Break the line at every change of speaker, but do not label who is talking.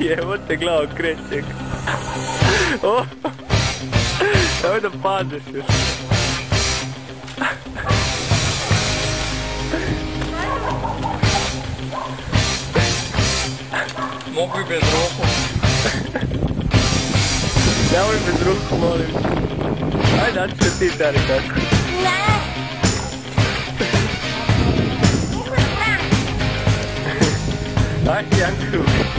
Jebote glavo kreće. O! Evo da padneš još.
Mogu i bez ruku.
Nemoj bez ruku, molim. Ajde, naći se ti, Tari, kako.
Ne. Niko
can't do krug.